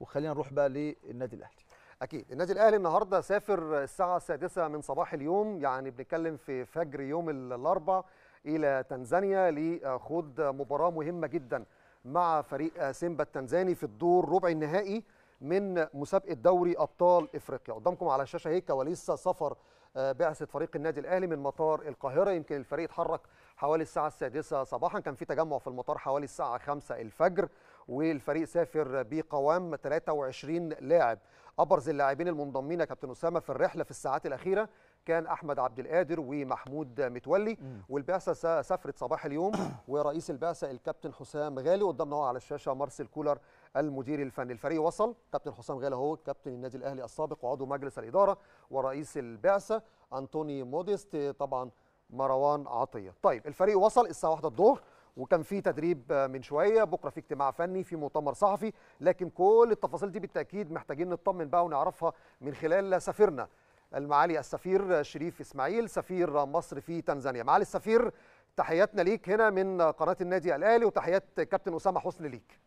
وخلينا نروح بقى للنادي الأهلي. أكيد. النادي الأهلي النهارده سافر الساعة السادسة من صباح اليوم يعني بنتكلم في فجر يوم الاربعاء إلى تنزانيا لخوض مباراة مهمة جدا مع فريق سيمبا التنزاني في الدور ربع النهائي من مسابقة دوري أبطال إفريقيا. قدامكم على الشاشة هيك كواليس سفر بعثة فريق النادي الأهلي من مطار القاهرة. يمكن الفريق اتحرك حوالي الساعة السادسة صباحا. كان في تجمع في المطار حوالي الساعة 5 الفجر. والفريق سافر بقوام 23 لاعب. أبرز اللاعبين المنضمين يا كابتن أسامة في الرحلة في الساعات الأخيرة كان أحمد عبد القادر ومحمود متولي. والبعثة سافرت صباح اليوم ورئيس البعثة الكابتن حسام غالي قدامنا على الشاشة مارسيل كولر المدير الفني. الفريق وصل. كابتن حسام غالي هو كابتن النادي الأهلي السابق وعضو مجلس الإدارة ورئيس البعثة. انطوني موديست طبعا مروان عطية. طيب الفريق وصل الساعة 1 الظهر. وكان في تدريب من شوية بكرة في اجتماع فني في مؤتمر صحفي لكن كل التفاصيل دي بالتأكيد محتاجين نطمن بقى ونعرفها من خلال سفيرنا. المعالي السفير شريف إسماعيل سفير مصر في تنزانيا. معالي السفير تحياتنا ليك هنا من قناة النادي الأهلي وتحيات كابتن أسامة حسني ليك.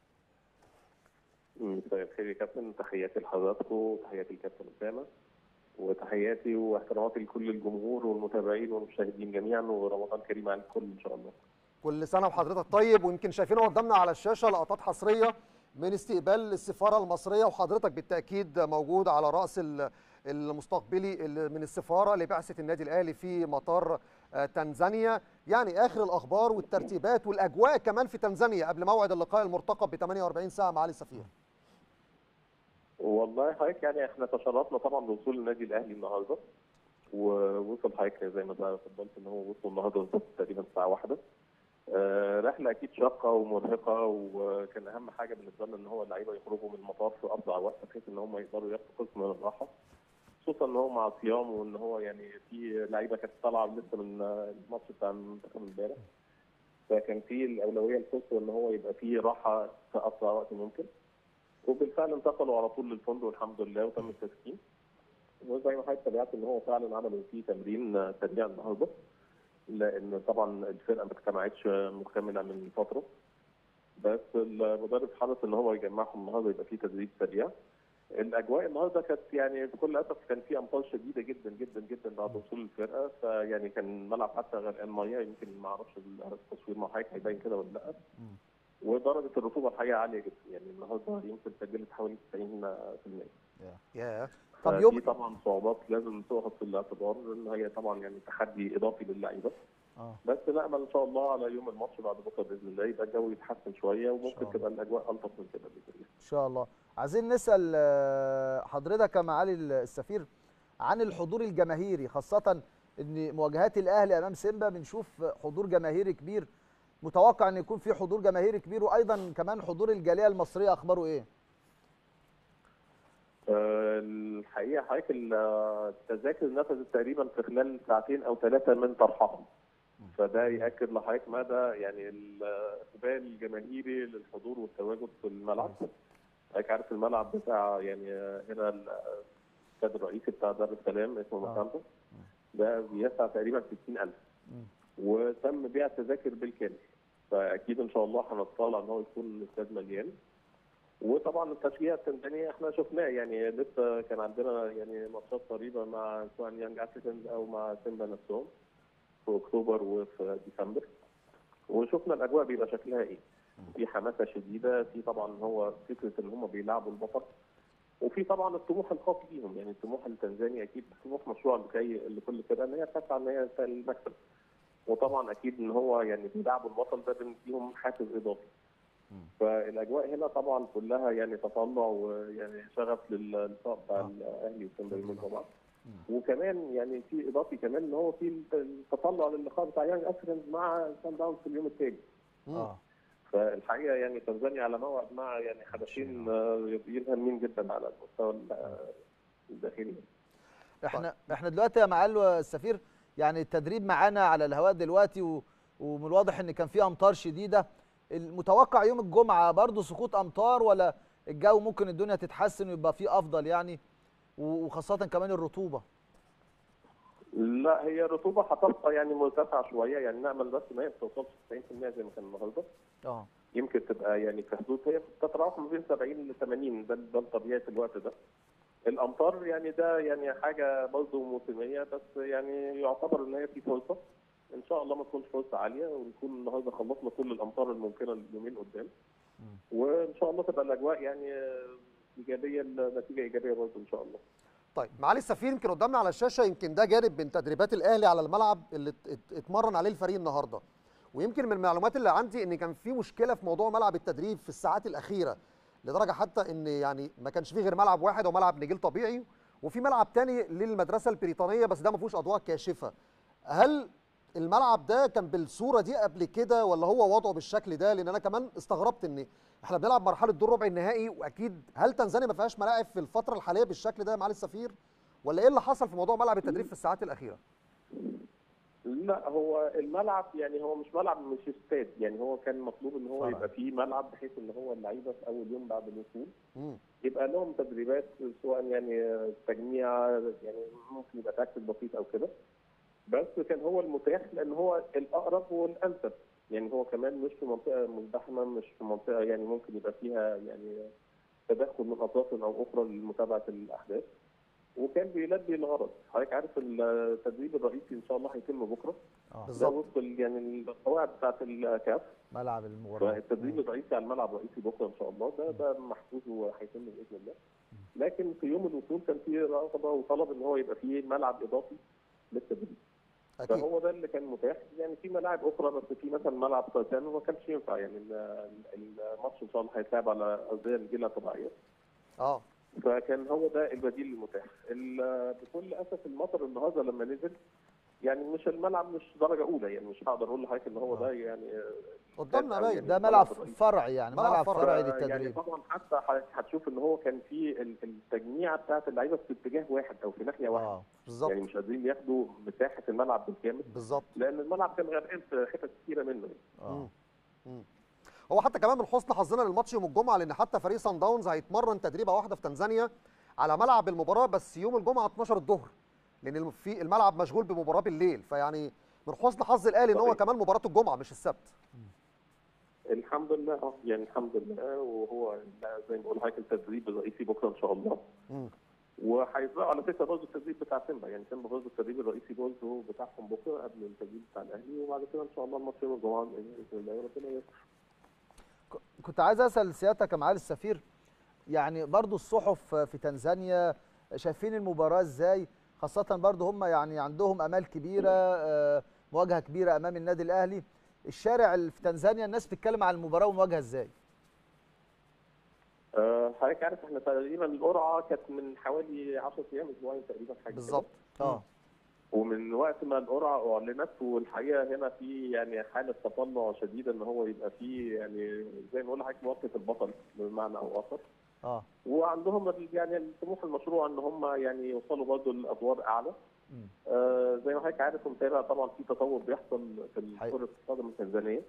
مساء الخير يا كابتن. تحياتي لحضراتكم وتحياتي لكابتن أسامة وتحياتي واحتراماتي لكل الجمهور والمتابعين والمشاهدين جميعا ورمضان كريم على الكل إن شاء الله. كل سنة وحضرتك. طيب ويمكن شايفين قدامنا على الشاشة لقطات حصرية من استقبال السفارة المصرية وحضرتك بالتأكيد موجود على رأس المستقبلي من السفارة لبعثة النادي الأهلي في مطار تنزانيا. يعني آخر الأخبار والترتيبات والأجواء كمان في تنزانيا قبل موعد اللقاء المرتقب ب 48 ساعة معالي السفير والله حضرتك يعني إحنا تشرفنا طبعا بوصول النادي الأهلي النهارده. ووصل حضرتك زي ما اتفضلت إن هو وصل النهارده تقريبا الساعة واحدة. آه رحلة أكيد شاقة ومرهقة وكان أهم حاجة بالنسبة لنا إن هو اللعيبة يخرجوا من المطار في اسرع وقت بحيث إن هم يقدروا ياخدوا قسم من الراحة خصوصا إن هو مع صيام وإن هو يعني في لعيبة كانت طالعة لسه من الماتش بتاع المنتخب امبارح. فكان في الأولوية القصوى إن هو يبقى فيه راحة في اسرع وقت ممكن. وبالفعل انتقلوا على طول للفندق الحمد لله وتم التسكين. وزي ما حضرتك تابعت إن هو فعلا عملوا فيه تمرين سريع النهارده. لأن طبعا الفرقة ما اجتمعتش مكتملة من فترة. بس المدرب حرص إن هو يجمعهم النهارده يبقى فيه تدريب سريع. الأجواء النهارده كانت يعني بكل أسف كان في أمطار شديدة جدا جدا جدا بعد وصول الفرقة. فيعني كان الملعب حتى غرقان ميه يمكن ما أعرفش التصوير مع حضرتك هيبين كده ولا لأ. ودرجة الرطوبه الحقيقة عالية جدا. يعني النهارده يمكن سجلت حوالي 90% يا طب يوم طبعا صعوبات لازم تؤخذ في الاعتبار ان هي طبعا يعني تحدي إضافي للعيبة. آه. بس نامل إن شاء الله على يوم الماتش بعد بكرة بإذن الله يبقى الجو يتحسن شوية وممكن تبقى الأجواء ألطف من كده باذن الله إن شاء الله. عايزين نسأل حضرتك يا معالي السفير عن الحضور الجماهيري خاصة إن مواجهات الأهلي أمام سيمبا بنشوف حضور جماهيري كبير. متوقع إن يكون في حضور جماهيري كبير وأيضا كمان حضور الجالية المصرية أخباره إيه؟ الحقيقة حضرتك التذاكر نفذت تقريبا في خلال ساعتين أو ثلاثة من طرحهم فده يأكد لحضرتك مدى يعني الاقبال الجماهيري للحضور والتواجد في الملعب. حضرتك عارف الملعب بتاع يعني هنا الاستاد الرئيسي بتاع دار السلام اسمه مكانته. ده بيسع تقريبا 60000 وتم بيع التذاكر بالكامل. فأكيد إن شاء الله هنطلع إن هو يكون الاستاد مليان. وطبعا التشجيع التنزاني إحنا شفناه يعني لسه كان عندنا يعني ماتشات قريبة مع سواء يانج افريكانز أو مع سيمبا نفسهم في أكتوبر وفي ديسمبر. وشفنا الأجواء بيبقى شكلها إيه؟ في حماسة شديدة في طبعا هو فكرة إن هم بيلعبوا البطل. وفي طبعا الطموح الخاص بيهم يعني الطموح التنزاني أكيد طموح مشروع لكي لكل فرقة إن هي تسعى إن هي المكسب وطبعا أكيد إن هو يعني بيلعبوا البطل ده بيديهم حافز إضافي. فالأجواء هنا طبعا كلها يعني تطلع ويعني شغف للقاء بتاع الأهلي وسيمبا يوم طبعا وكمان يعني في إضافي كمان إن هو في التطلع للقاء بتاع يانج افريكانز مع سان داونز في اليوم الثاني آه. فالحقيقة يعني تنزانيا على موعد مع يعني حدثين هامين جدا على المستوى الداخلي. إحنا إحنا دلوقتي يا معالي السفير يعني التدريب معانا على الهواء دلوقتي و... ومن الواضح إن كان في أمطار شديدة. المتوقع يوم الجمعة برضه سقوط أمطار ولا الجو ممكن الدنيا تتحسن ويبقى فيه أفضل يعني وخاصة كمان الرطوبة؟ لا هي الرطوبة هتبقى يعني مرتفعه شوية يعني نأمل بس ما هي ما توصلش 90% زي ما كان النهارده. آه. يمكن تبقى يعني في حدود هي بتتراوح ما بين 70 ل 80 ده ده في الوقت ده. الأمطار يعني ده يعني حاجة برضه موسمية بس يعني يعتبر إن هي في فرصة. إن شاء الله ما تكونش فرصة عالية ونكون النهارده خلصنا كل الأمطار الممكنة اليومين قدام. وإن شاء الله تبقى الأجواء يعني إيجابية النتيجة إيجابية برضه إن شاء الله. طيب معالي السفير يمكن قدامنا على الشاشة يمكن ده جانب من تدريبات الأهلي على الملعب اللي ات- ات- اتمرن عليه الفريق النهارده. ويمكن من المعلومات اللي عندي إن كان في مشكلة في موضوع ملعب التدريب في الساعات الأخيرة لدرجة حتى إن يعني ما كانش فيه غير ملعب واحد أو ملعب نجيل طبيعي وفي ملعب تاني للمدرسة البريطانية بس ده ما فيهوش أضواء كاشفة. هل الملعب ده كان بالصورة دي قبل كده ولا هو وضعه بالشكل ده؟ لأن أنا كمان استغربت إن إحنا بنلعب مرحلة دور ربع النهائي وأكيد هل تنزانيا ما فيهاش ملاعب في الفترة الحالية بالشكل ده يا معالي السفير؟ ولا إيه اللي حصل في موضوع ملعب التدريب في الساعات الأخيرة؟ لا هو الملعب يعني هو مش ملعب مش استاد. يعني هو كان مطلوب إن هو. يبقى فيه ملعب بحيث إن هو اللعيبة في أول يوم بعد الوصول. يبقى لهم تدريبات سواء يعني تجميع يعني ممكن يبقى تاكتيك بسيط أو كده. بس كان هو المتاح لأن هو الأقرب والأنسب. يعني هو كمان مش في منطقة مزدحمة مش في منطقة يعني ممكن يبقى فيها يعني تدخل من أطراف أو أخرى لمتابعة الأحداث. وكان بيلبي الغرض. حضرتك عارف التدريب الرئيسي إن شاء الله هيتم بكرة. آه. ده بالظبط. ال- يعني القواعد بتاعت الكاف. ملعب المباراة. فالتدريب الرئيسي على الملعب الرئيسي بكرة إن شاء الله. ده ده محفوظ وهيتم بإذن الله. لكن في يوم الوصول كان في رغبة وطلب إن هو يبقى فيه ملعب إضافي للتدريب. أكيد. فهو ده اللي كان متاح. يعني في ملاعب أخرى بس في مثلا ملعب سرطان ما كانش ينفع. يعني ال- ال- الماتش إن شاء الله هيتلعب على أرضية نجيله طبيعيه آه. فكان هو ده البديل المتاح. ال- بكل أسف المطر النهارده لما نزل يعني مش الملعب مش درجة أولى يعني مش هقدر أقول لحضرتك إن هو ده يعني قدامنا أو باين يعني ده ملعب. فرعي يعني ملعب فرعي. فرعي يعني للتدريب طبعا حتى هتشوف إن هو كان في ال- التجميعة بتاعت اللعيبة في اتجاه واحد أو في ناحية واحدة. آه بالظبط. يعني مش قادرين ياخدوا مساحة الملعب بالكامل. بالظبط. لأن الملعب كان غرقان في حتت كتيرة منه يعني. آه. هو حتى كمان من حسن حظنا للماتش يوم الجمعة لأن حتى فريق سان داونز هيتمرن تدريبة واحدة في تنزانيا على ملعب المباراة بس يوم الجمعة 12 الظهر. لأن في الملعب مشغول بمباراة بالليل فيعني من حسن حظ الأهلي إن هو صحيح. كمان مباراة الجمعة مش السبت الحمد لله آه يعني الحمد لله وهو زي ما بقول لحضرتك التدريب الرئيسي بكرة إن شاء الله. وهيبقى على فكرة برضه التدريب بتاع سيمبا يعني سيمبا برضه التدريب الرئيسي برضه بتاعهم بكرة قبل التدريب بتاع الأهلي وبعد كده إن شاء الله الماتش يوم الجمعه بإذن الله وربنا يستر كنت عايز أسأل سيادتك يا معالي السفير يعني برضو الصحف في تنزانيا شايفين المباراة إزاي خاصة برضو هم يعني عندهم آمال كبيرة آه، مواجهة كبيرة أمام النادي الأهلي. الشارع في تنزانيا الناس بتتكلم عن المباراة والمواجهه إزاي؟ آه، حضرتك عارف إحنا تقريبا القرعة كانت من حوالي 10 أيام أسبوعين تقريبا حاجة. بالظبط. آه. ومن وقت ما القرعة أعلنت والحقيقة هنا في يعني حالة تطلع شديدة إن هو يبقى في يعني زي ما بقول لحضرتك موقف البطل بمعنى أو اخر آه. وعندهم يعني الطموح المشروع إن هم يعني يوصلوا برضه لأدوار أعلى. آه زي ما حضرتك عارف ومتابع طبعا في تطور بيحصل في. كره القدم التنزانيه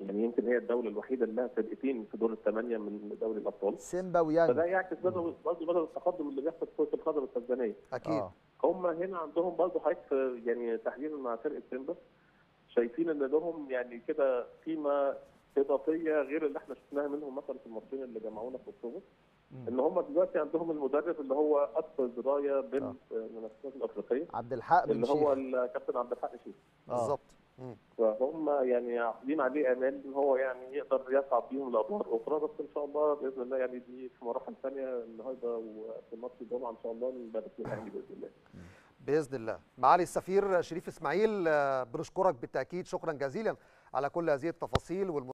يعني يمكن هي الدولة الوحيدة اللي لها فرقتين في دور الثمانيه من دوري الأبطال. سيمبا ويانج. فده يعكس برضه برضه بدل التقدم اللي بيحصل في كرة القدم التنزانية. أكيد. آه. هم هنا عندهم برضه حضرتك يعني تحديدا مع فرقة سيمبا. شايفين إن لهم يعني كده قيمة إضافية غير اللي إحنا شفناها منهم مثلا في الماتشين اللي جمعونا في أكتوبر. إن هم دلوقتي عندهم المدرب اللي هو أكثر دراية آه. بالمنافسات الأفريقية عبد الحق اللي هو الكابتن عبد الحق شيخ آه. بالظبط. فهم يعني عاقدين عليه أمال إن هو يعني يقدر يصعد بيهم لأدوار أخرى بس إن شاء الله بإذن الله يعني دي في مراحل ثانية النهارده وفي ماتش الجمعة إن شاء الله للاهلي بإذن الله بإذن الله معالي السفير شريف إسماعيل آه، بنشكرك بالتأكيد شكرا جزيلا على كل هذه التفاصيل والم...